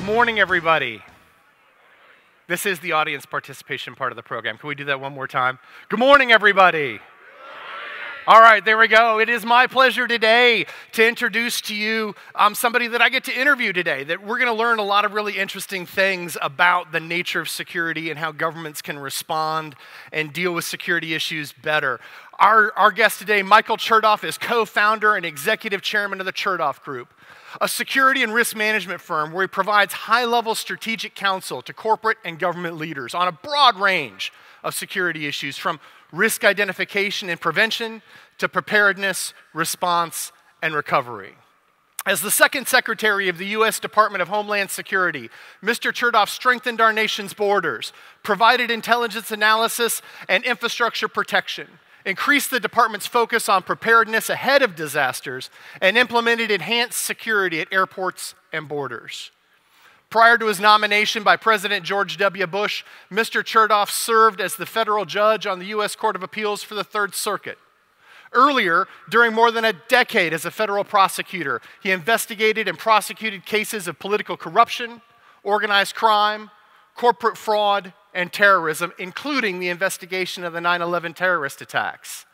Good morning, everybody. This is the audience participation part of the program. Can we do that one more time? Good morning, everybody. All right, there we go. It is my pleasure today to introduce to you um, somebody that I get to interview today. That we're going to learn a lot of really interesting things about the nature of security and how governments can respond and deal with security issues better. Our, our guest today, Michael Chertoff, is co founder and executive chairman of the Chertoff Group a security and risk management firm where he provides high level strategic counsel to corporate and government leaders on a broad range of security issues from risk identification and prevention to preparedness, response, and recovery. As the second secretary of the U.S. Department of Homeland Security, Mr. Chertoff strengthened our nation's borders, provided intelligence analysis and infrastructure protection, increased the department's focus on preparedness ahead of disasters, and implemented enhanced security at airports and borders. Prior to his nomination by President George W. Bush, Mr. Chertoff served as the federal judge on the U.S. Court of Appeals for the Third Circuit. Earlier, during more than a decade as a federal prosecutor, he investigated and prosecuted cases of political corruption, organized crime, corporate fraud, and terrorism, including the investigation of the 9 11 terrorist attacks.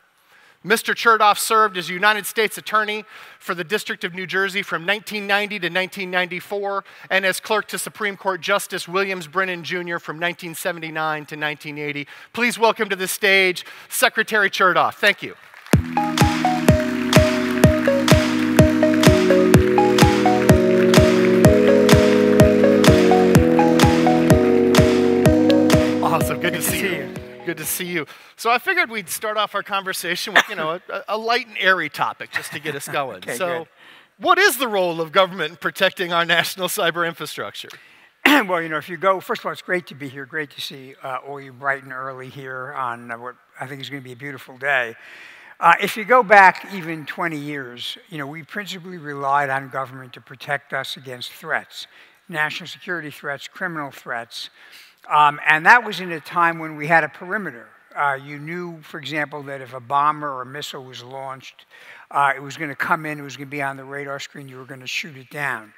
Mr. Chertoff served as United States Attorney for the District of New Jersey from 1990 to 1994 and as clerk to Supreme Court Justice Williams Brennan Jr. from 1979 to 1980. Please welcome to the stage Secretary Chertoff. Thank you. To see, you. Good to see you. So I figured we'd start off our conversation with, you know, a, a light and airy topic just to get us going. okay, so, good. what is the role of government in protecting our national cyber infrastructure? well, you know, if you go, first of all, it's great to be here. Great to see uh, all you bright and early here on uh, what I think is going to be a beautiful day. Uh, if you go back even 20 years, you know, we principally relied on government to protect us against threats, national security threats, criminal threats. Um, and that was in a time when we had a perimeter. Uh, you knew, for example, that if a bomber or a missile was launched, uh, it was going to come in, it was going to be on the radar screen, you were going to shoot it down.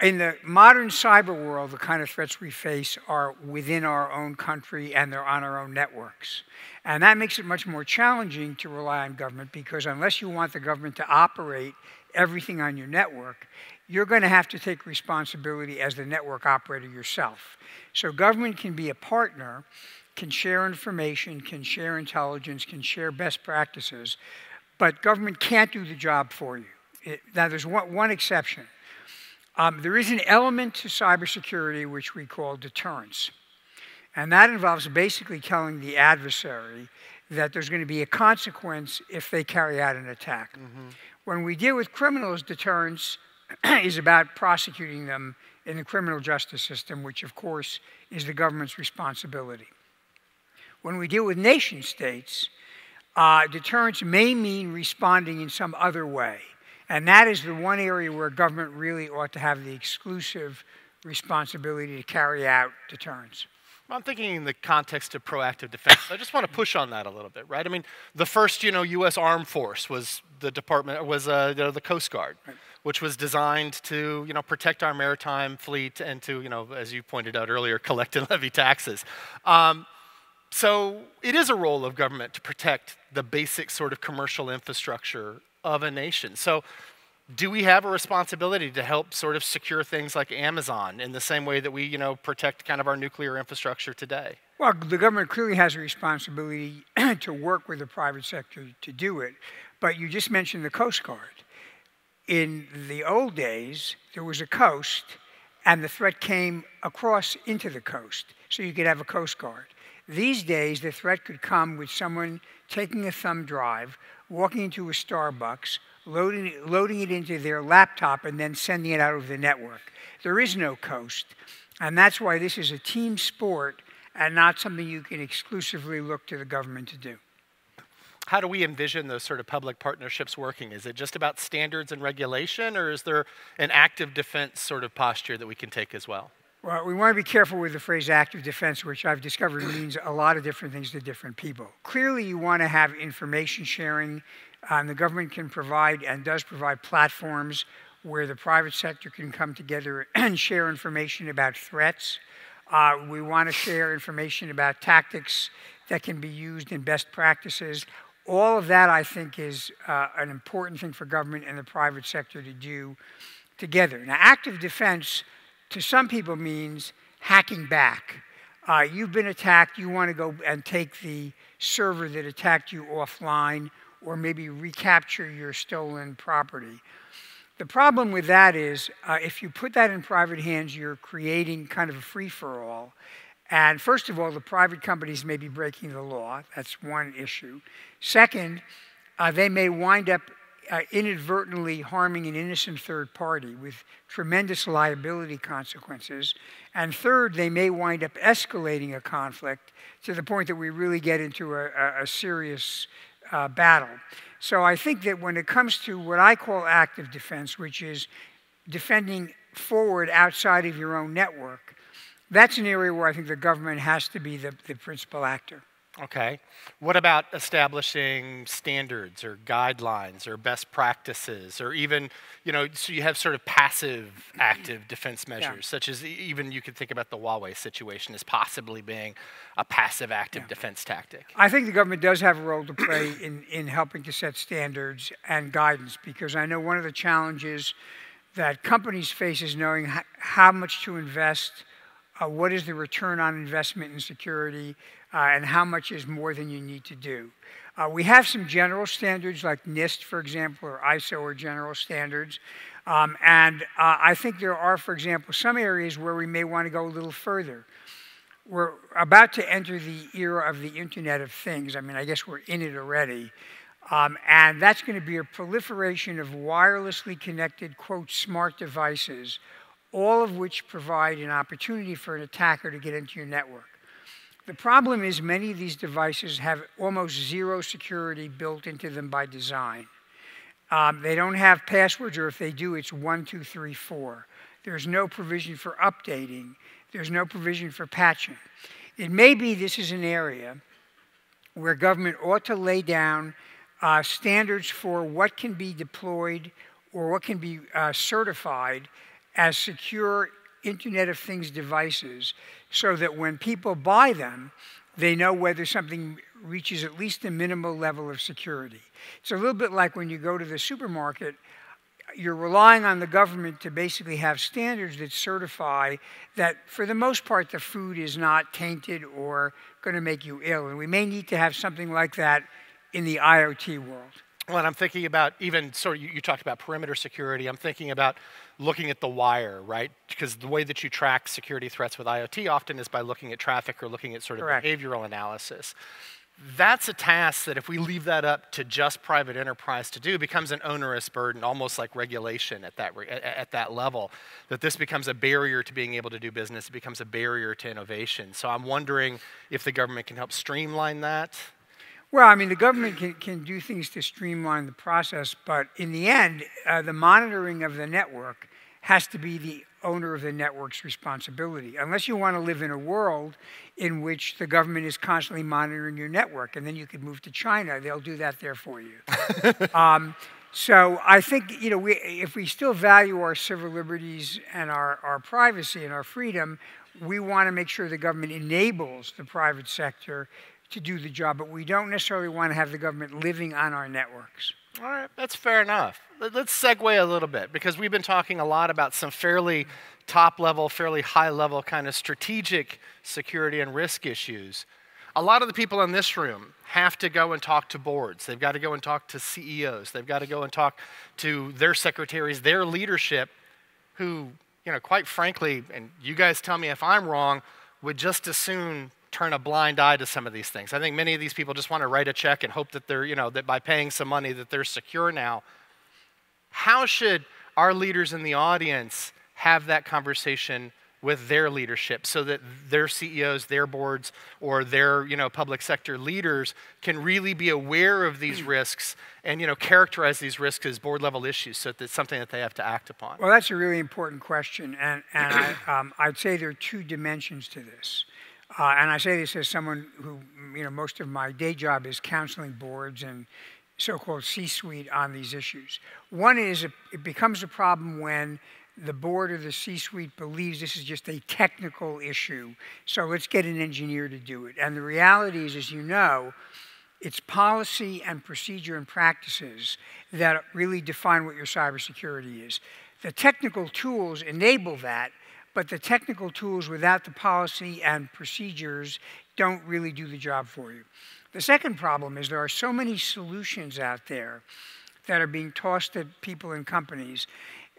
In the modern cyber world, the kind of threats we face are within our own country and they're on our own networks. And that makes it much more challenging to rely on government because unless you want the government to operate everything on your network, you're going to have to take responsibility as the network operator yourself. So government can be a partner, can share information, can share intelligence, can share best practices, but government can't do the job for you. It, now, there's one, one exception. Um, there is an element to cybersecurity which we call deterrence. And that involves basically telling the adversary that there's going to be a consequence if they carry out an attack. Mm-hmm. When we deal with criminals, deterrence is about prosecuting them in the criminal justice system, which of course is the government's responsibility. When we deal with nation states, uh, deterrence may mean responding in some other way. And that is the one area where government really ought to have the exclusive responsibility to carry out deterrence. I'm thinking in the context of proactive defense. I just want to push on that a little bit, right? I mean, the first, you know, U.S. Armed Force was the department was uh, you know, the Coast Guard. Right which was designed to you know, protect our maritime fleet and to, you know, as you pointed out earlier, collect and levy taxes. Um, so it is a role of government to protect the basic sort of commercial infrastructure of a nation. So do we have a responsibility to help sort of secure things like Amazon in the same way that we, you know, protect kind of our nuclear infrastructure today? Well, the government clearly has a responsibility to work with the private sector to do it. But you just mentioned the Coast Guard in the old days, there was a coast, and the threat came across into the coast, so you could have a Coast Guard. These days, the threat could come with someone taking a thumb drive, walking into a Starbucks, loading, loading it into their laptop, and then sending it out over the network. There is no coast, and that's why this is a team sport and not something you can exclusively look to the government to do how do we envision those sort of public partnerships working? Is it just about standards and regulation, or is there an active defense sort of posture that we can take as well? Well, we want to be careful with the phrase active defense, which I've discovered means a lot of different things to different people. Clearly, you want to have information sharing, and the government can provide and does provide platforms where the private sector can come together and share information about threats. Uh, we want to share information about tactics that can be used in best practices. All of that, I think, is uh, an important thing for government and the private sector to do together. Now, active defense to some people means hacking back. Uh, you've been attacked, you want to go and take the server that attacked you offline or maybe recapture your stolen property. The problem with that is uh, if you put that in private hands, you're creating kind of a free for all. And first of all, the private companies may be breaking the law. That's one issue. Second, uh, they may wind up uh, inadvertently harming an innocent third party with tremendous liability consequences. And third, they may wind up escalating a conflict to the point that we really get into a, a, a serious uh, battle. So I think that when it comes to what I call active defense, which is defending forward outside of your own network, that's an area where I think the government has to be the, the principal actor. Okay. What about establishing standards or guidelines or best practices or even, you know, so you have sort of passive active defense measures, yeah. such as even you could think about the Huawei situation as possibly being a passive active yeah. defense tactic? I think the government does have a role to play in, in helping to set standards and guidance because I know one of the challenges that companies face is knowing how much to invest, uh, what is the return on investment in security uh, and how much is more than you need to do. Uh, we have some general standards like NIST, for example, or ISO or general standards. Um, and uh, I think there are, for example, some areas where we may want to go a little further. We're about to enter the era of the Internet of Things. I mean, I guess we're in it already. Um, and that's going to be a proliferation of wirelessly connected, quote, smart devices, all of which provide an opportunity for an attacker to get into your network. The problem is many of these devices have almost zero security built into them by design. Um, they don't have passwords, or if they do, it's one, two, three, four. There's no provision for updating. There's no provision for patching. It may be this is an area where government ought to lay down uh, standards for what can be deployed or what can be uh, certified as secure Internet of Things devices so that when people buy them, they know whether something reaches at least a minimal level of security. It's a little bit like when you go to the supermarket, you're relying on the government to basically have standards that certify that, for the most part, the food is not tainted or going to make you ill. And we may need to have something like that in the IoT world. And I'm thinking about even sort of you, you, talked about perimeter security. I'm thinking about looking at the wire, right? Because the way that you track security threats with IoT often is by looking at traffic or looking at sort of Correct. behavioral analysis. That's a task that if we leave that up to just private enterprise to do becomes an onerous burden, almost like regulation at that, at that level, that this becomes a barrier to being able to do business, it becomes a barrier to innovation. So I'm wondering if the government can help streamline that well, I mean, the government can, can do things to streamline the process, but in the end, uh, the monitoring of the network has to be the owner of the network's responsibility. Unless you want to live in a world in which the government is constantly monitoring your network, and then you could move to China, they'll do that there for you. um, so I think you know, we, if we still value our civil liberties and our, our privacy and our freedom, we want to make sure the government enables the private sector to do the job, but we don't necessarily want to have the government living on our networks. All right, that's fair enough. Let's segue a little bit because we've been talking a lot about some fairly top level, fairly high level kind of strategic security and risk issues. A lot of the people in this room have to go and talk to boards. They've got to go and talk to CEOs. They've got to go and talk to their secretaries, their leadership, who, you know, quite frankly, and you guys tell me if I'm wrong, would just as soon turn a blind eye to some of these things. I think many of these people just want to write a check and hope that they're, you know, that by paying some money that they're secure now. How should our leaders in the audience have that conversation with their leadership so that their CEOs, their boards, or their you know, public sector leaders can really be aware of these risks and you know, characterize these risks as board level issues so that it's something that they have to act upon? Well, that's a really important question. And, and I, um, I'd say there are two dimensions to this. Uh, and I say this as someone who, you know, most of my day job is counseling boards and so called C suite on these issues. One is it becomes a problem when the board or the C suite believes this is just a technical issue, so let's get an engineer to do it. And the reality is, as you know, it's policy and procedure and practices that really define what your cybersecurity is. The technical tools enable that, but the technical tools without the policy and procedures don't really do the job for you. The second problem is there are so many solutions out there that are being tossed at people and companies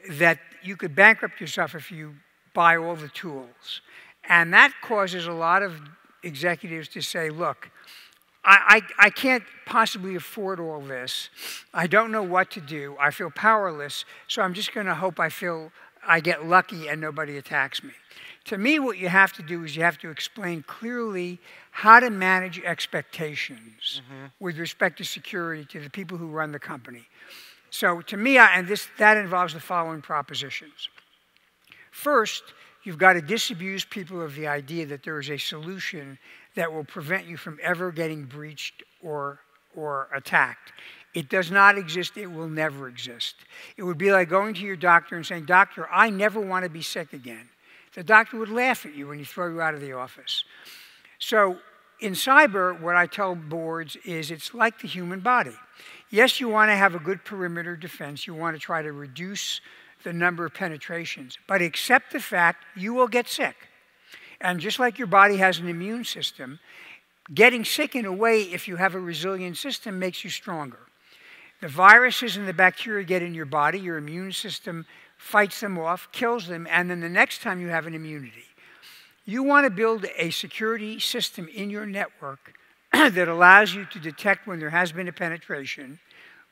that you could bankrupt yourself if you buy all the tools. And that causes a lot of executives to say, look, I, I, I, can't possibly afford all this. I don't know what to do. I feel powerless, so I'm just going to hope I feel I get lucky and nobody attacks me. To me, what you have to do is you have to explain clearly how to manage expectations mm-hmm. with respect to security to the people who run the company. So to me, I, and this, that involves the following propositions. First, you've got to disabuse people of the idea that there is a solution that will prevent you from ever getting breached or, or attacked. It does not exist. It will never exist. It would be like going to your doctor and saying, Doctor, I never want to be sick again. The doctor would laugh at you when he throw you out of the office. So in cyber, what I tell boards is it's like the human body. Yes, you want to have a good perimeter defense. You want to try to reduce the number of penetrations, but accept the fact you will get sick. And just like your body has an immune system, getting sick in a way, if you have a resilient system, makes you stronger. The viruses and the bacteria get in your body, your immune system fights them off, kills them, and then the next time you have an immunity. You want to build a security system in your network that allows you to detect when there has been a penetration,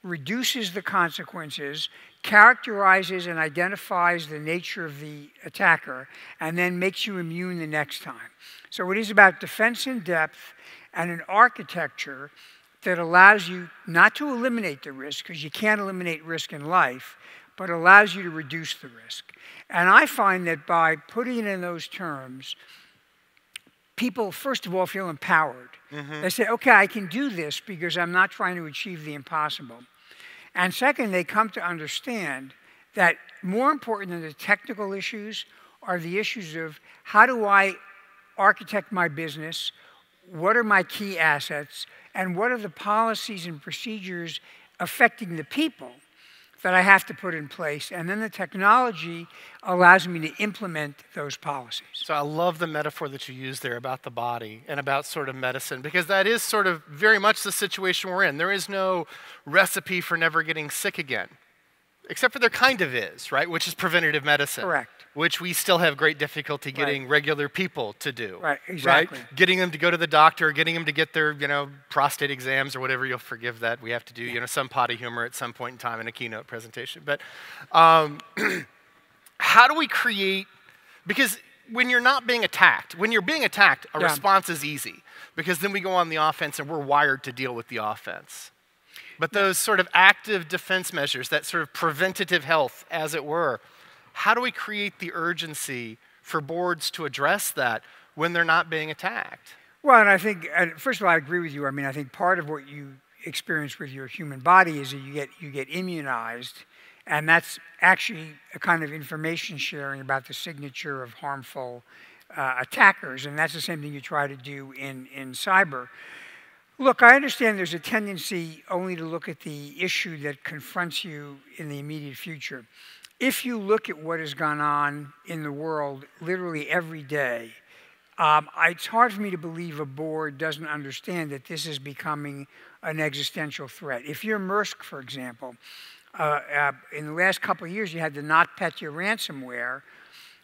reduces the consequences, characterizes and identifies the nature of the attacker, and then makes you immune the next time. So it is about defense in depth and an architecture that allows you not to eliminate the risk, because you can't eliminate risk in life, but allows you to reduce the risk. And I find that by putting it in those terms, people, first of all, feel empowered. Mm-hmm. They say, okay, I can do this because I'm not trying to achieve the impossible. And second, they come to understand that more important than the technical issues are the issues of how do I architect my business? What are my key assets? And what are the policies and procedures affecting the people that I have to put in place. And then the technology allows me to implement those policies. So I love the metaphor that you use there about the body and about sort of medicine, because that is sort of very much the situation we're in. There is no recipe for never getting sick again, except for there kind of is, right? Which is preventative medicine. Correct which we still have great difficulty getting right. regular people to do. Right, exactly. Right? Getting them to go to the doctor, getting them to get their, you know, prostate exams or whatever. You'll forgive that. We have to do, you know, some potty humor at some point in time in a keynote presentation. But um, how do we create? Because when you're not being attacked, when you're being attacked, a yeah. response is easy because then we go on the offense and we're wired to deal with the offense. But those sort of active defense measures, that sort of preventative health, as it were, how do we create the urgency for boards to address that when they're not being attacked? Well, and I think, first of all, I agree with you. I mean, I think part of what you experience with your human body is that you get, you get immunized, and that's actually a kind of information sharing about the signature of harmful uh, attackers, and that's the same thing you try to do in, in cyber. Look, I understand there's a tendency only to look at the issue that confronts you in the immediate future if you look at what has gone on in the world literally every day, um, it's hard for me to believe a board doesn't understand that this is becoming an existential threat. If you're Maersk, for example, uh, uh, in the last couple of years, you had the NotPetya ransomware,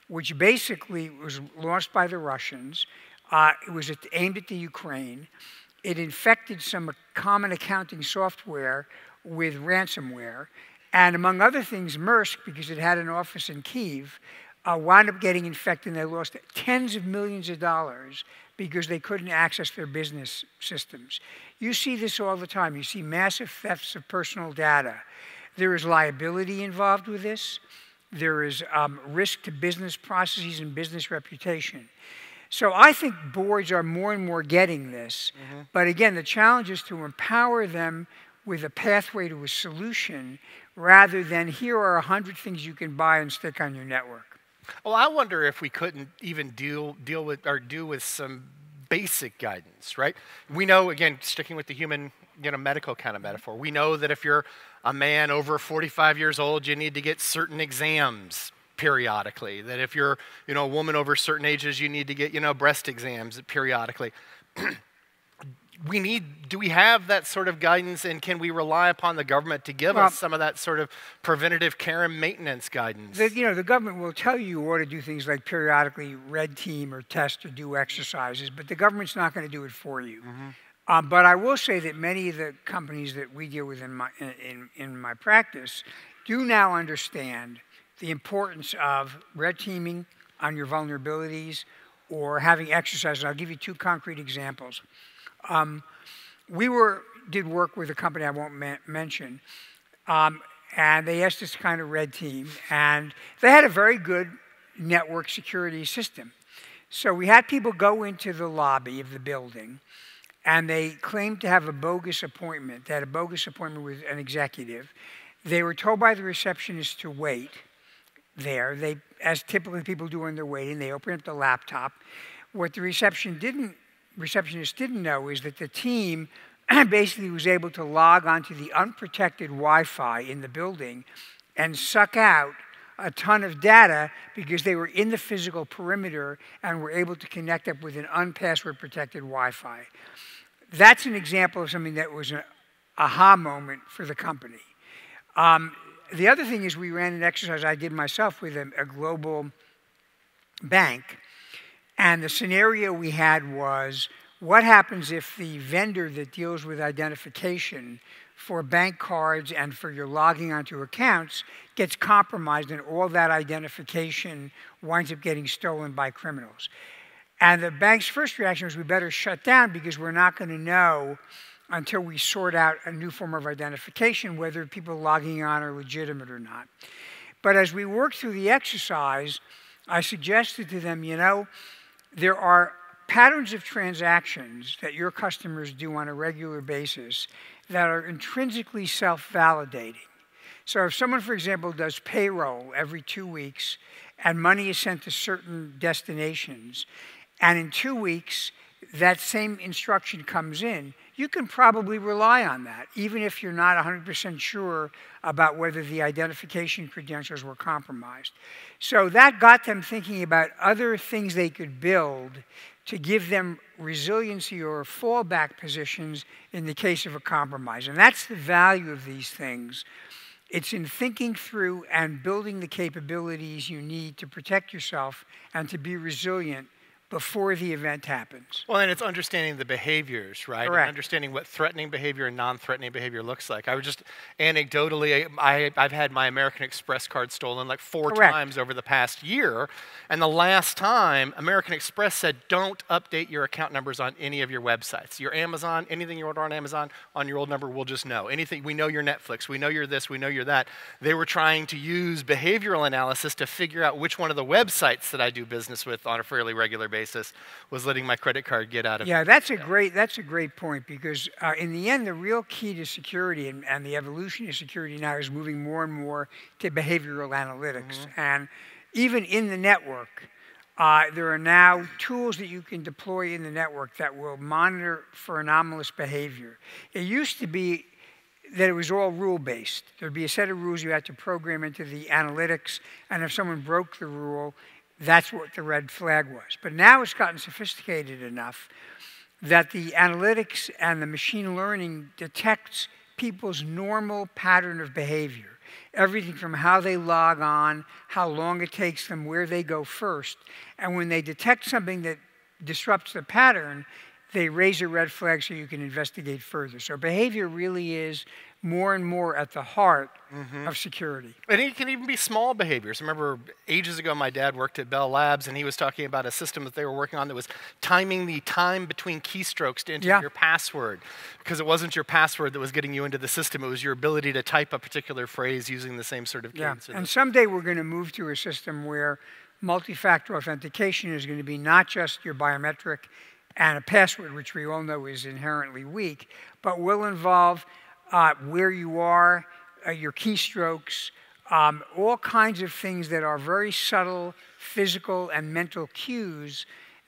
which basically was launched by the Russians. Uh, it was aimed at the Ukraine. It infected some common accounting software with ransomware. And among other things, Maersk, because it had an office in Kiev, uh, wound up getting infected and they lost tens of millions of dollars because they couldn't access their business systems. You see this all the time. You see massive thefts of personal data. There is liability involved with this. There is um, risk to business processes and business reputation. So I think boards are more and more getting this. Mm-hmm. But again, the challenge is to empower them with a pathway to a solution rather than here are 100 things you can buy and stick on your network. Well, I wonder if we couldn't even deal, deal with or do with some basic guidance, right? We know, again, sticking with the human, you know, medical kind of metaphor, we know that if you're a man over 45 years old, you need to get certain exams periodically. That if you're, you know, a woman over certain ages, you need to get, you know, breast exams periodically. we need do we have that sort of guidance and can we rely upon the government to give well, us some of that sort of preventative care and maintenance guidance the, you know the government will tell you ought to do things like periodically red team or test or do exercises but the government's not going to do it for you mm-hmm. um, but i will say that many of the companies that we deal with in my in, in my practice do now understand the importance of red teaming on your vulnerabilities or having exercises i'll give you two concrete examples um, we were did work with a company I won't mention, um, and they asked us to kind of red team, and they had a very good network security system. So we had people go into the lobby of the building, and they claimed to have a bogus appointment. They had a bogus appointment with an executive. They were told by the receptionist to wait there. They, as typically people do when they're waiting, they open up the laptop. What the reception didn't receptionist didn't know is that the team basically was able to log onto the unprotected Wi Fi in the building and suck out a ton of data because they were in the physical perimeter and were able to connect up with an unpassword protected Wi Fi. That's an example of something that was an aha moment for the company. Um, the other thing is, we ran an exercise I did myself with a, a global bank and the scenario we had was what happens if the vendor that deals with identification for bank cards and for your logging onto accounts gets compromised and all that identification winds up getting stolen by criminals? And the bank's first reaction was we better shut down because we're not going to know until we sort out a new form of identification whether people logging on are legitimate or not. But as we worked through the exercise, I suggested to them, you know, there are patterns of transactions that your customers do on a regular basis that are intrinsically self validating. So, if someone, for example, does payroll every two weeks and money is sent to certain destinations, and in two weeks that same instruction comes in, you can probably rely on that, even if you're not 100% sure about whether the identification credentials were compromised. So that got them thinking about other things they could build to give them resiliency or fallback positions in the case of a compromise. And that's the value of these things. It's in thinking through and building the capabilities you need to protect yourself and to be resilient before the event happens. Well, and it's understanding the behaviors, right? Correct. And understanding what threatening behavior and non-threatening behavior looks like. I was just anecdotally, I, have had my American Express card stolen like four Correct. times over the past year, and the last time American Express said, "Don't update your account numbers on any of your websites. Your Amazon, anything you order on Amazon, on your old number, we'll just know. Anything we know your Netflix, we know you're this, we know you're that." They were trying to use behavioral analysis to figure out which one of the websites that I do business with on a fairly regular basis basis was letting my credit card get out of yeah that's a great that's a great point because uh, in the end the real key to security and, and, the evolution of security now is moving more and more to behavioral analytics mm-hmm. and even in the network uh, there are now tools that you can deploy in the network that will monitor for anomalous behavior it used to be that it was all rule based. There'd be a set of rules you had to program into the analytics, and if someone broke the rule, that's what the red flag was. But now it's gotten sophisticated enough that the analytics and the machine learning detects people's normal pattern of behavior. Everything from how they log on, how long it takes them, where they go first. And when they detect something that disrupts the pattern, they raise a red flag so you can investigate further. So behavior really is more and more at the heart mm-hmm. of security. And it can even be small behaviors. I remember ages ago, my dad worked at Bell Labs, and he was talking about a system that they were working on that was timing the time between keystrokes to enter yeah. your password. Because it wasn't your password that was getting you into the system, it was your ability to type a particular phrase using the same sort of Yeah. And someday we're going to move to a system where multi factor authentication is going to be not just your biometric and a password, which we all know is inherently weak, but will involve uh, where you are, uh, your keystrokes, um, all kinds of things that are very subtle physical and mental cues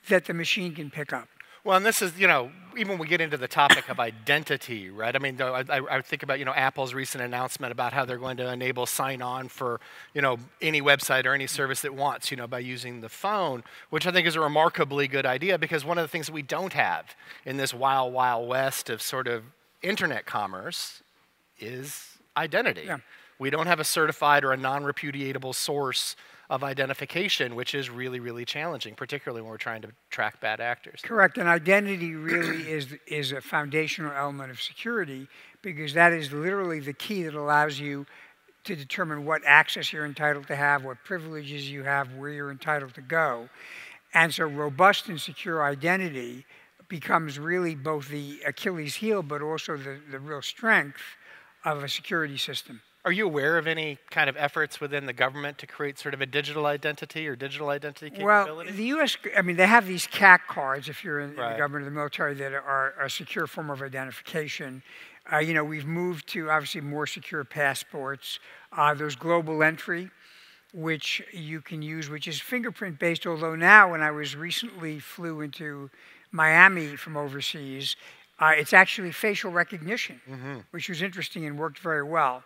that the machine can pick up. Well, and this is, you know, even when we get into the topic of identity, right? I mean, I, I, think about, you know, Apple's recent announcement about how they're going to enable sign on for, you know, any website or any service it wants, you know, by using the phone, which I think is a remarkably good idea because one of the things that we don't have in this wild, wild west of sort of internet commerce is identity. Yeah. We don't have a certified or a non repudiatable source of identification, which is really, really challenging, particularly when we're trying to track bad actors. Correct. And identity really is, is a foundational element of security because that is literally the key that allows you to determine what access you're entitled to have, what privileges you have, where you're entitled to go. And so, robust and secure identity becomes really both the Achilles heel, but also the, the real strength of a security system. Are you aware of any kind of efforts within the government to create sort of a digital identity or digital identity capability? Well, the U.S. I mean, they have these CAC cards if you're in, right. the government or the military that are a secure form of identification. Uh, you know, we've moved to obviously more secure passports. Uh, there's global entry, which you can use, which is fingerprint based. Although now, when I was recently flew into Miami from overseas, uh, it's actually facial recognition, mm-hmm. which was interesting and worked very well.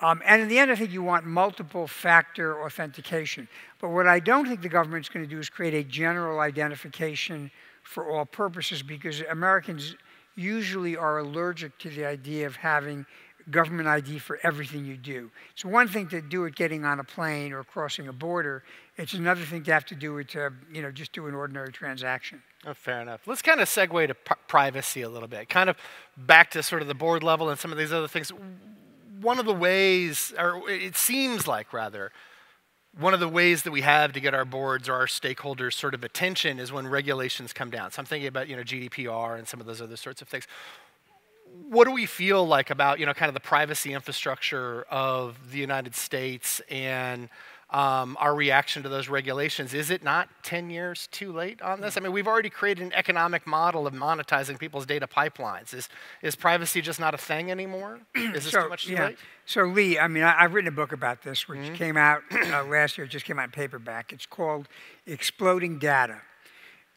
Um, and in the end, I think you want multiple factor authentication. But what I don't think the government's going to do is create a general identification for all purposes because Americans usually are allergic to the idea of having government ID for everything you do. It's one thing to do it getting on a plane or crossing a border. It's another thing to have to do it to, you know, just do an ordinary transaction. Oh, fair enough. Let's kind of segue to privacy a little bit, kind of back to sort of the board level and some of these other things one of the ways, or it seems like rather, one of the ways that we have to get our boards or our stakeholders sort of attention is when regulations come down. So I'm thinking about you know GDPR and some of those other sorts of things. What do we feel like about you know kind of the privacy infrastructure of the United States and um, our reaction to those regulations. Is it not 10 years too late on this? I mean, we've already created an economic model of monetizing people's data pipelines. Is, is privacy just not a thing anymore? Is this so, too much too yeah. late? So, Lee, I mean, I, have written a book about this, which mm-hmm. came out uh, last year, just came out in paperback. It's called Exploding Data.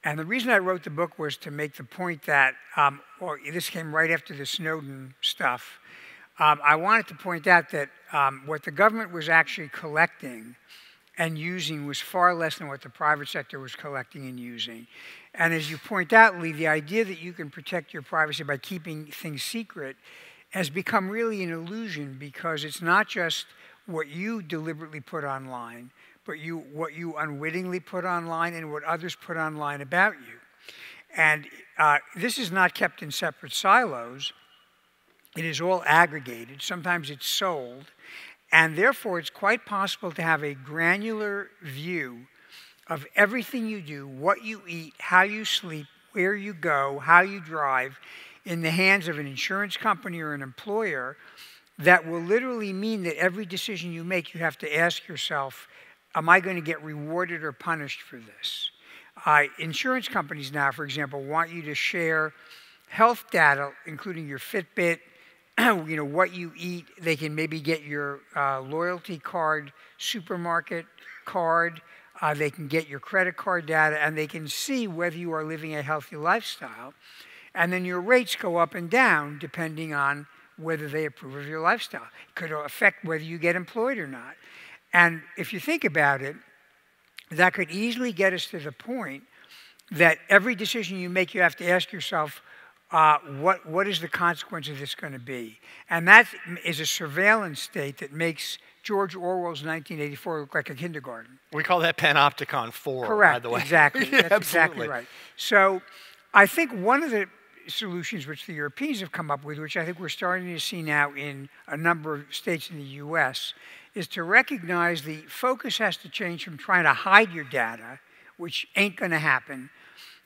And the reason I wrote the book was to make the point that, um, well, this came right after the Snowden stuff. Um, I wanted to point out that um, what the government was actually collecting and using was far less than what the private sector was collecting and using. And as you point out, Lee, the idea that you can protect your privacy by keeping things secret has become really an illusion because it's not just what you deliberately put online, but you, what you unwittingly put online and what others put online about you. And uh, this is not kept in separate silos. It is all aggregated. Sometimes it's sold. And therefore, it's quite possible to have a granular view of everything you do, what you eat, how you sleep, where you go, how you drive, in the hands of an insurance company or an employer that will literally mean that every decision you make, you have to ask yourself, Am I going to get rewarded or punished for this? Uh, insurance companies now, for example, want you to share health data, including your Fitbit, you know what you eat. They can maybe get your uh, loyalty card, supermarket card. Uh, they can get your credit card data, and they can see whether you are living a healthy lifestyle. And then your rates go up and down depending on whether they approve of your lifestyle. It could affect whether you get employed or not. And if you think about it, that could easily get us to the point that every decision you make, you have to ask yourself, uh, what, what is the consequence of this going to be? And that is a surveillance state that makes George Orwell's 1984 look like a kindergarten. We call that Panopticon 4, Correct, by the way. exactly. yeah, That's exactly right. So I think one of the solutions which the Europeans have come up with, which I think we're starting to see now in a number of states in the US, is to recognize the focus has to change from trying to hide your data, which ain't going to happen,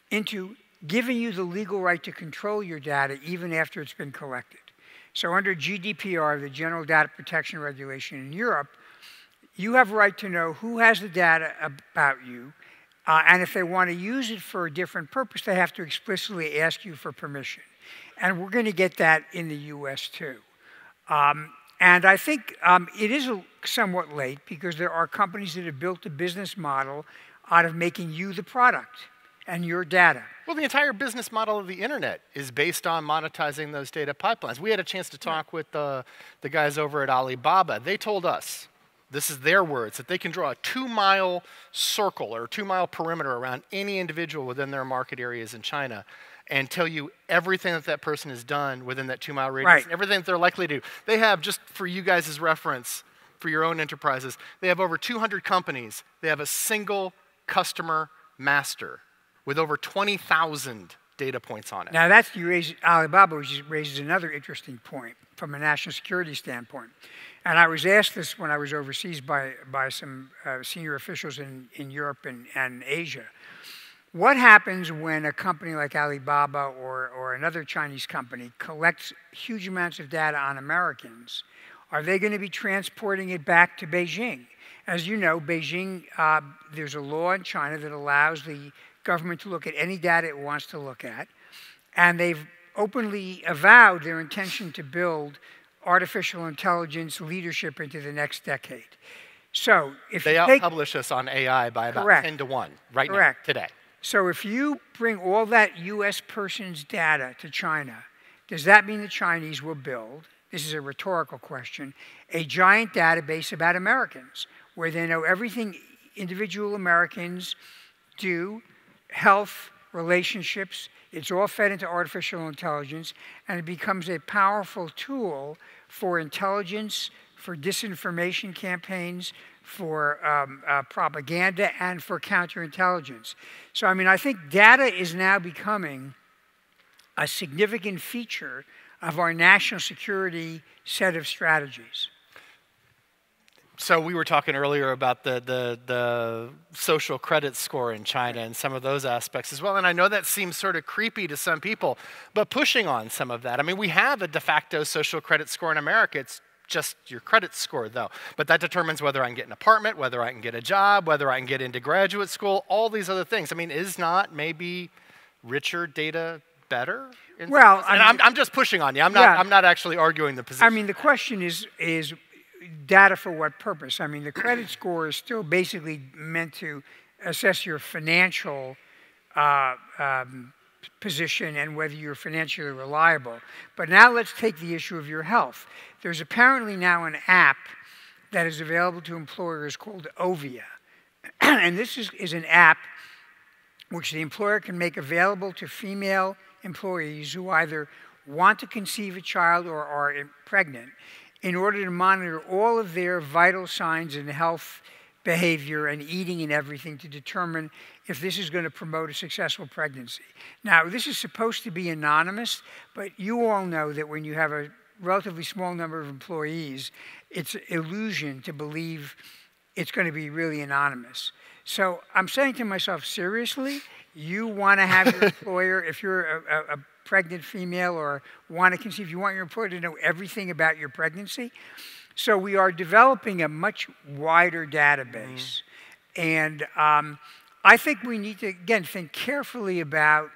into giving you the legal right to control your data even after it's been collected. So, under GDPR, the General Data Protection Regulation in Europe, you have a right to know who has the data about you, uh, and if they want to use it for a different purpose, they have to explicitly ask you for permission. And we're going to get that in the US too. Um, and I think um, it is somewhat late because there are companies that have built a business model out of making you the product and your data. Well, the entire business model of the internet is based on monetizing those data pipelines. We had a chance to talk with the, the guys over at Alibaba. They told us, this is their words, that they can draw a two mile circle or two mile perimeter around any individual within their market areas in China and tell you everything that that person has done within that two mile radius, Right. everything that they're likely to do. They have, just for you guys' reference, for your own enterprises, they have over 200 companies. They have a single customer master with over 20,000 data points on it. Now that's you raise Alibaba, which raises another interesting point from a national security standpoint. And I was asked this when I was overseas by, by some uh, senior officials in, in Europe and, and Asia. What happens when a company like Alibaba or, or another Chinese company collects huge amounts of data on Americans? Are they going to be transporting it back to Beijing? As you know, Beijing, uh, there's a law in China that allows the government to look at any data it wants to look at. And they've openly avowed their intention to build artificial intelligence leadership into the next decade. So if They outpublish us on AI by about Correct. 10 to 1 right Correct. now, today. so if you bring all that U.S. person's data to China, does that mean the Chinese will build? This is a rhetorical question. A giant database about Americans, where they know everything individual Americans do, health, relationships. It's all fed into artificial intelligence, and it becomes a powerful tool for intelligence, for disinformation campaigns, for um, uh, propaganda, and for counterintelligence. So, I mean, I think data is now becoming a significant feature of our national security set of strategies. So we were talking earlier about the, the, the social credit score in China and some of those aspects as well. And I know that seems sort of creepy to some people, but pushing on some of that. I mean, we have a de facto social credit score in America. It's just your credit score, though. But that determines whether I can get an apartment, whether I can get a job, whether I can get into graduate school, all these other things. I mean, is not maybe richer data better? in Well, some ways? and I I'm, I'm just pushing on you. I'm not, Yeah. I'm not actually arguing the position. I mean, the question is is data for what purpose? I mean, the credit score is still basically meant to assess your financial uh, um, position and whether you're financially reliable. But now let's take the issue of your health. There's apparently now an app that is available to employers called Ovia. and this is, is an app which the employer can make available to female employees who either want to conceive a child or are pregnant in order to monitor all of their vital signs and health behavior and eating and everything to determine if this is going to promote a successful pregnancy. Now, this is supposed to be anonymous, but you all know that when you have a relatively small number of employees, it's an illusion to believe it's going to be really anonymous. So I'm saying to myself, seriously, you want to have your employer, if you're a, a, a pregnant female or want to conceive, you want your employer to know everything about your pregnancy? So we are developing a much wider database. And um, I think we need to, again, think carefully about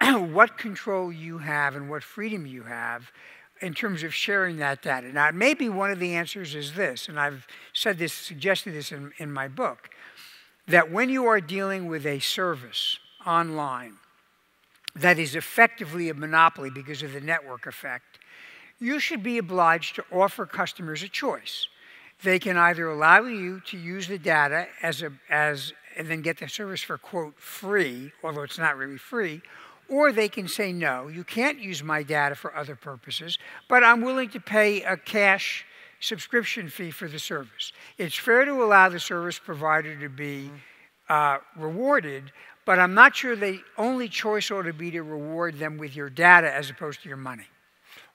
what control you have and what freedom you have in terms of sharing that data. Now, maybe one of the answers is this, and I've said this, suggested this in, in my book, that when you are dealing with a service online that is effectively a monopoly because of the network effect, you should be obliged to offer customers a choice. They can either allow you to use the data as a, as, and then get the service for, quote, free, although it's not really free, or they can say, no, you can't use my data for other purposes, but I'm willing to pay a cash subscription fee for the service. It's fair to allow the service provider to be uh, rewarded, but I'm not sure the only choice ought to be to reward them with your data as opposed to your money.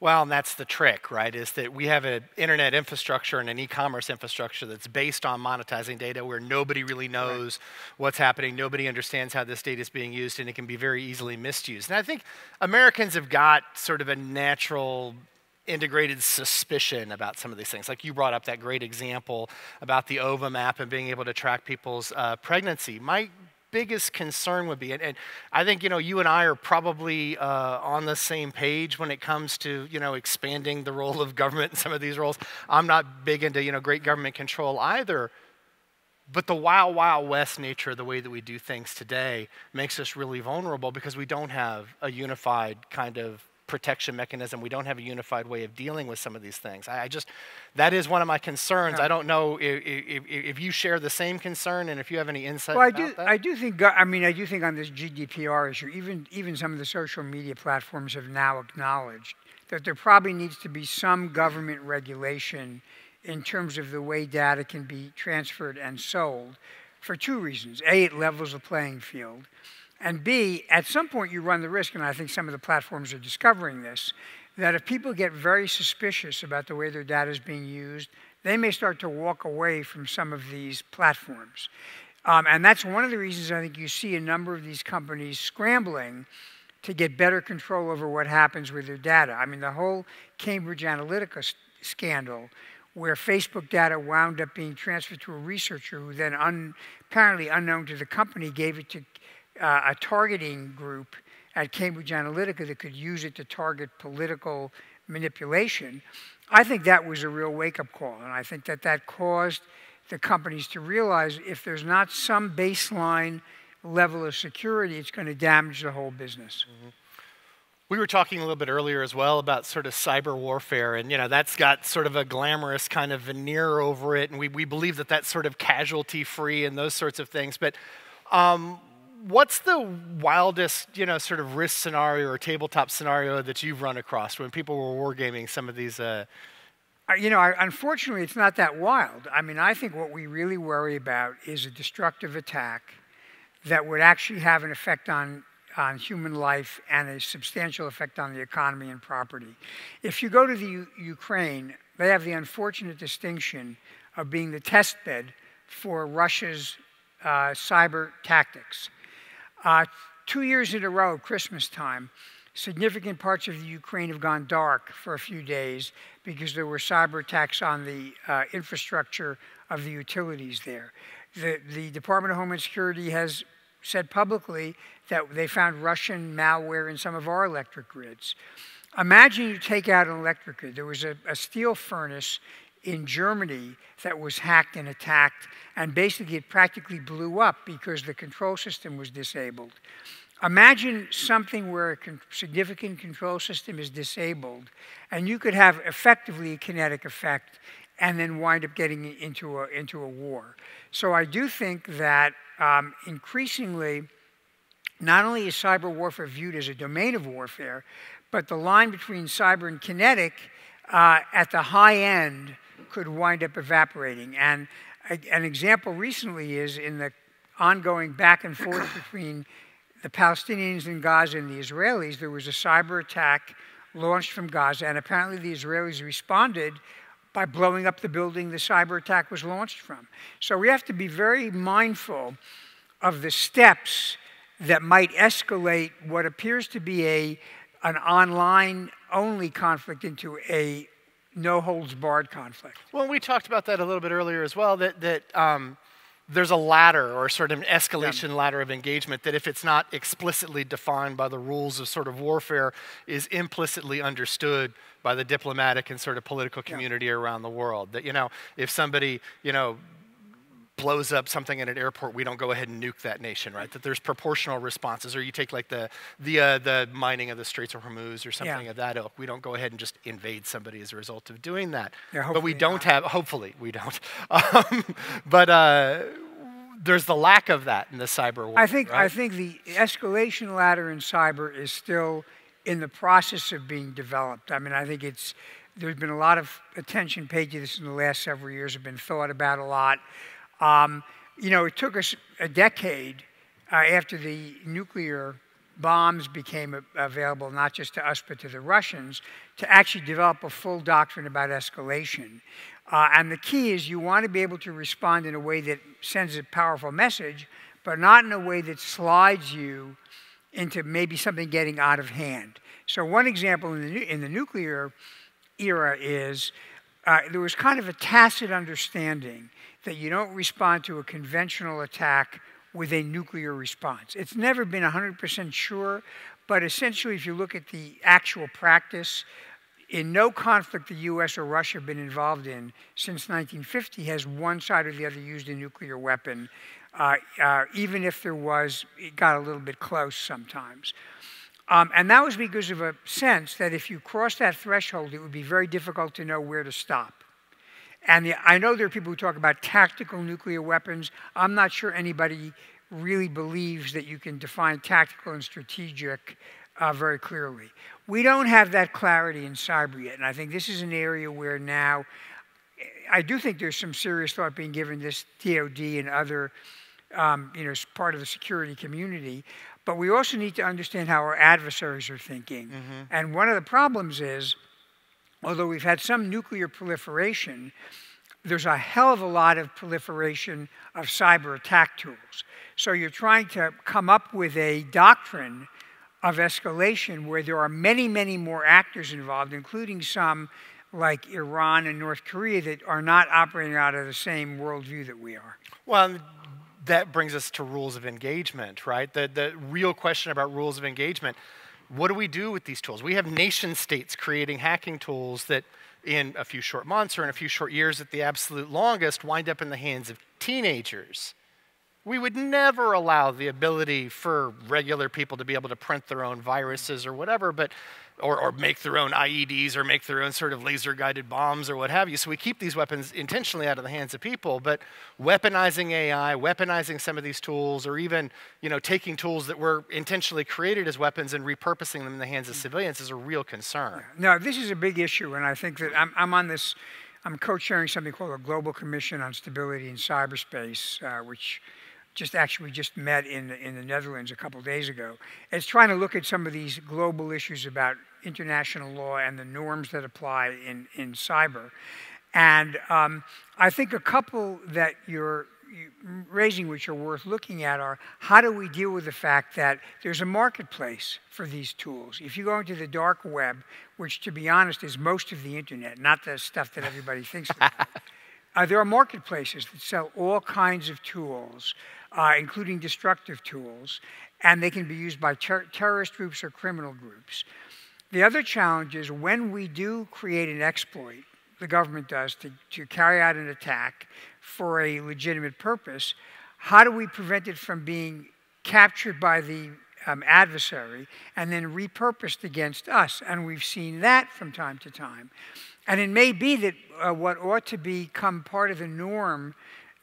Well, and that's the trick, right? Is that we have an internet infrastructure and an e commerce infrastructure that's based on monetizing data where nobody really knows what's happening. Nobody understands how this data is being used, and it can be very easily misused. And I think Americans have got sort of a natural integrated suspicion about some of these things. Like you brought up that great example about the Ovia app and being able to track people's uh, pregnancy. My biggest concern would be, and, and, I think you know you and I are probably uh, on the same page when it comes to you know expanding the role of government in some of these roles. I'm not big into you know great government control either, but the wild, wild west nature of the way that we do things today makes us really vulnerable because we don't have a unified kind of protection mechanism. We don't have a unified way of dealing with some of these things. I, I just, that is one of my concerns. Yeah. I don't know if, if, if, you share the same concern and if you have any insight. Well, I do. That. I do think. I mean, I do think on this GDPR issue, even even some of the social media platforms have now acknowledged that there probably needs to be some government regulation in terms of the way data can be transferred and sold for two reasons. A, it levels the playing field. And B, at some point you run the risk, and I think some of the platforms are discovering this, that if people get very suspicious about the way their data is being used, they may start to walk away from some of these platforms. Um, and that's one of the reasons I think you see a number of these companies scrambling to get better control over what happens with their data. I mean, the whole Cambridge Analytica scandal, where Facebook data wound up being transferred to a researcher who then, un apparently unknown to the company, gave it to uh, a targeting group at Cambridge Analytica that could use it to target political manipulation, I think that was a real wake up call. And I think that that caused the companies to realize if there's not some baseline level of security, it's going to damage the whole business. Mm-hmm. We were talking a little bit earlier as well about sort of cyber warfare, and you know that's got sort of a glamorous kind of veneer over it, and we, we believe that that's sort of casualty free and those sorts of things. But um, what's the wildest, you know, sort of risk scenario or tabletop scenario that you've run across when people were wargaming some of these? Uh... you know, unfortunately, it's not that wild. I mean, I think what we really worry about is a destructive attack that would actually have an effect on on human life and a substantial effect on the economy and property. If you go to the U Ukraine, they have the unfortunate distinction of being the test bed for Russia's uh, cyber tactics. Uh, two years in a row, Christmas time, significant parts of the Ukraine have gone dark for a few days because there were cyber attacks on the uh, infrastructure of the utilities there. The, the Department of Homeland Security has said publicly that they found Russian malware in some of our electric grids. Imagine you take out an electric grid. There was a, a steel furnace in Germany that was hacked and attacked, and basically it practically blew up because the control system was disabled. Imagine something where a con significant control system is disabled, and you could have effectively a kinetic effect and then wind up getting into a, into a war. So I do think that um, increasingly, not only is cyber warfare viewed as a domain of warfare, but the line between cyber and kinetic uh, at the high end could wind up evaporating. And a, an example recently is in the ongoing back and forth between the Palestinians in Gaza and the Israelis, there was a cyber attack launched from Gaza, and apparently the Israelis responded by blowing up the building the cyber attack was launched from. So we have to be very mindful of the steps that might escalate what appears to be a, an online only conflict into a no holds barred conflict. Well, we talked about that a little bit earlier as well. That that um, there's a ladder or sort of an escalation yeah. ladder of engagement that if it's not explicitly defined by the rules of sort of warfare is implicitly understood by the diplomatic and sort of political community yeah. around the world that you know if somebody you know blows up something at an airport, we don't go ahead and nuke that nation, right? That there's proportional responses. Or you take like the the uh, the mining of the Straits of Hormuz or something yeah. of that ilk. We don't go ahead and just invade somebody as a result of doing that. Yeah, but we don't not. have. Hopefully, we don't. Um, but. Uh, there's the lack of that in the cyber world. I think right? I think the escalation ladder in cyber is still in the process of being developed. I mean, I think it's there's been a lot of attention paid to this in the last several years. Have been thought about a lot. Um, you know, it took us a decade uh, after the nuclear bombs became available, not just to us, but to the Russians, to actually develop a full doctrine about escalation. Uh, and the key is you want to be able to respond in a way that sends a powerful message, but not in a way that slides you into maybe something getting out of hand. So one example in the, in the nuclear era is uh, there was kind of a tacit understanding that you don't respond to a conventional attack with a nuclear response. It's never been 100% sure, but essentially, if you look at the actual practice, in no conflict the US or Russia have been involved in since 1950 has one side or the other used a nuclear weapon. Uh, uh, even if there was, it got a little bit close sometimes. Um, and that was because of a sense that if you cross that threshold, it would be very difficult to know where to stop. And the, I know there are people who talk about tactical nuclear weapons. I'm not sure anybody really believes that you can define tactical and strategic uh, very clearly. We don't have that clarity in cyber yet, and I think this is an area where now I do think there's some serious thought being given this DoD and other, um, you know, part of the security community. But we also need to understand how our adversaries are thinking. Mm-hmm. And one of the problems is, although we've had some nuclear proliferation, there's a hell of a lot of proliferation of cyber attack tools. So you're trying to come up with a doctrine of escalation where there are many, many more actors involved, including some like Iran and North Korea that are not operating out of the same worldview that we are. Well, that brings us to rules of engagement, right? The, the real question about rules of engagement what do we do with these tools? We have nation states creating hacking tools that, in a few short months or in a few short years at the absolute longest, wind up in the hands of teenagers. We would never allow the ability for regular people to be able to print their own viruses or whatever, but or, or make their own IEDs or make their own sort of laser guided bombs or what have you. So we keep these weapons intentionally out of the hands of people, but weaponizing AI, weaponizing some of these tools, or even you know, taking tools that were intentionally created as weapons and repurposing them in the hands of civilians is a real concern. No, this is a big issue, and I think that I'm, I'm on this, I'm co chairing something called a Global Commission on Stability in Cyberspace, uh, which just actually just met in in the Netherlands a couple days ago. It's trying to look at some of these global issues about international law and the norms that apply in in cyber. And um, I think a couple that you're raising, which are worth looking at, are how do we deal with the fact that there's a marketplace for these tools? If you go into the dark web, which to be honest is most of the internet, not the stuff that everybody thinks about. Uh, there are marketplaces that sell all kinds of tools uh, including destructive tools, and they can be used by ter terrorist groups or criminal groups. The other challenge is when we do create an exploit, the government does, to, to carry out an attack for a legitimate purpose, how do we prevent it from being captured by the um, adversary and then repurposed against us? And we've seen that from time to time. And it may be that uh, what ought to become part of the norm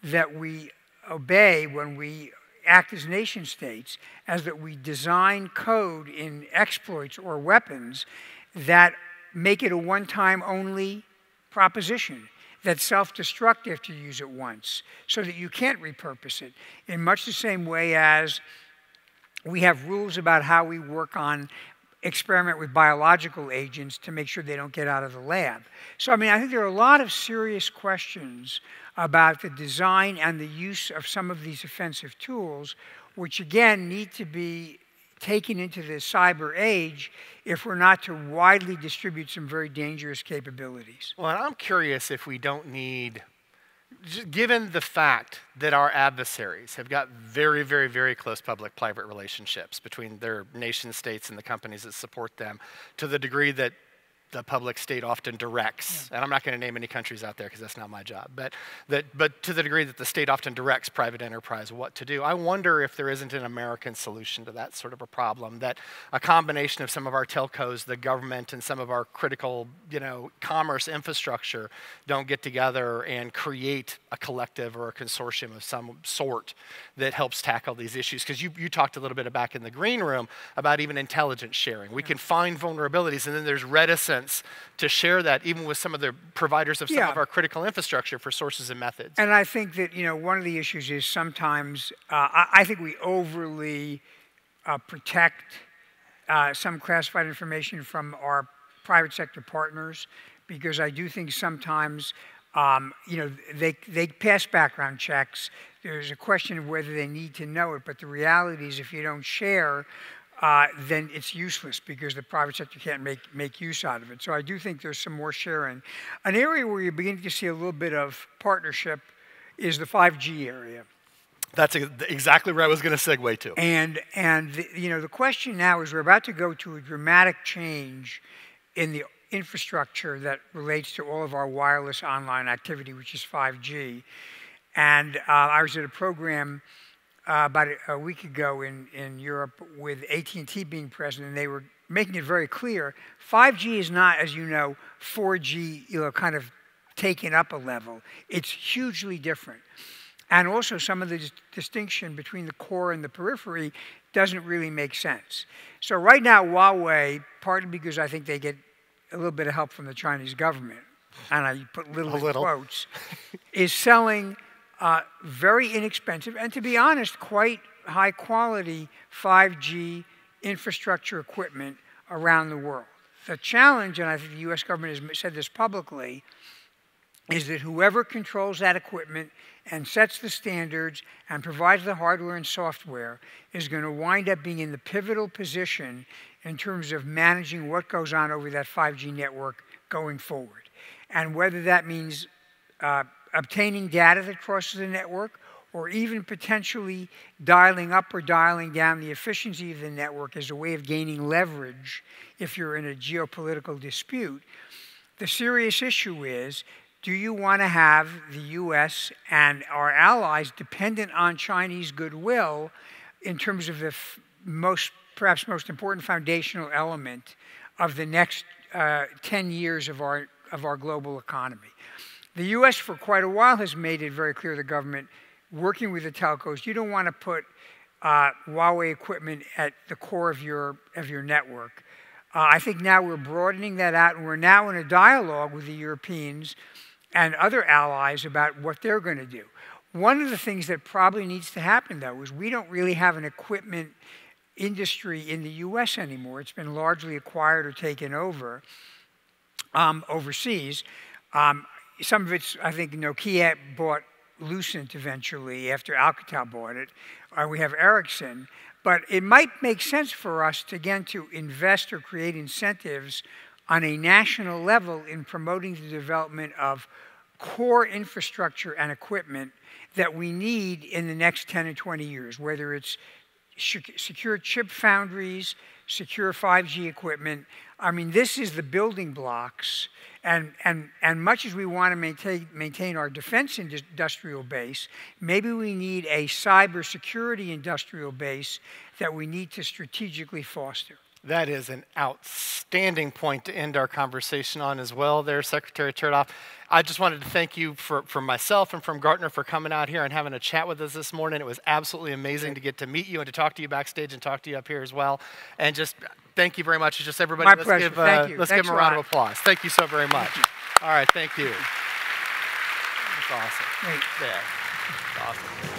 that we obey when we act as nation states as that we design code in exploits or weapons that make it a one time only proposition that self destruct after you use it once so that you can't repurpose it in much the same way as we have rules about how we work on experiment with biological agents to make sure they don't get out of the lab. So, I mean, I think there are a lot of serious questions about the design and the use of some of these offensive tools, which again need to be taken into the cyber age if we're not to widely distribute some very dangerous capabilities. Well, I'm curious if we don't need given the fact that our adversaries have got very, very, very close public private relationships between their nation states and the companies that support them, to the degree that the public state often directs, yeah. and I'm not going to name any countries out there because that's not my job, but, that, but to the degree that the state often directs private enterprise what to do, I wonder if there isn't an American solution to that sort of a problem, that a combination of some of our telcos, the government, and some of our critical you know, commerce infrastructure don't get together and create a collective or a consortium of some sort that helps tackle these issues. Because you, you talked a little bit back in the green room about even intelligence sharing. We yeah. can find vulnerabilities, and then there's reticence sense to share that even with some of the providers of some yeah. of our critical infrastructure for sources and methods. And I think that, you know, one of the issues is sometimes uh, I, I, think we overly uh, protect uh, some classified information from our private sector partners because I do think sometimes um, you know, they, they pass background checks. There's a question of whether they need to know it, but the reality is if you don't share, uh, then it's useless because the private sector can't make, make use out of it. So I do think there's some more sharing. An area where you're beginning to see a little bit of partnership is the 5G area. That's exactly where I was going to segue to. And, and the, you know, the question now is we're about to go to a dramatic change in the infrastructure that relates to all of our wireless online activity, which is 5G. And uh, I was at a program uh, about a, week ago in, in Europe with AT&T being present, and they were making it very clear 5G is not, as you know, 4G, you know, kind of taken up a level. It's hugely different. And also, some of the dis distinction between the core and the periphery doesn't really make sense. So, right now, Huawei, partly because I think they get a little bit of help from the Chinese government, and I put little, little. quotes, is selling uh, very inexpensive and, to be honest, quite high quality 5G infrastructure equipment around the world. The challenge, and I think the US government has said this publicly, is that whoever controls that equipment and sets the standards and provides the hardware and software is going to wind up being in the pivotal position in terms of managing what goes on over that 5G network going forward. And whether that means uh, obtaining data that crosses the network or even potentially dialing up or dialing down the efficiency of the network as a way of gaining leverage if you're in a geopolitical dispute. The serious issue is do you want to have the US and our allies dependent on Chinese goodwill in terms of the most, perhaps most important foundational element of the next uh, 10 years of our, of our global economy? The US, for quite a while, has made it very clear the government, working with the telcos, you don't want to put uh, Huawei equipment at the core of your, of your network. Uh, I think now we're broadening that out, and we're now in a dialogue with the Europeans and other allies about what they're going to do. One of the things that probably needs to happen, though, is we don't really have an equipment industry in the US anymore. It's been largely acquired or taken over um, overseas. Um, some of it's, I think, Nokia bought Lucent eventually after Alcatel bought it. Uh, we have Ericsson. But it might make sense for us, to, again, to invest or create incentives on a national level in promoting the development of core infrastructure and equipment that we need in the next 10 or 20 years, whether it's secure chip foundries, secure 5G equipment. I mean, this is the building blocks. And, and, and much as we want to maintain, maintain our defense industrial base, maybe we need a cybersecurity industrial base that we need to strategically foster. That is an outstanding point to end our conversation on as well, there, Secretary Chertoff. I just wanted to thank you for, for myself and from Gartner for coming out here and having a chat with us this morning. It was absolutely amazing to get to meet you and to talk to you backstage and talk to you up here as well. And just thank you very much. Just everybody, My let's pleasure. give uh, let's give them a round of applause. Thank you so very much. All right, thank you. That's awesome. Great. Yeah, that's awesome.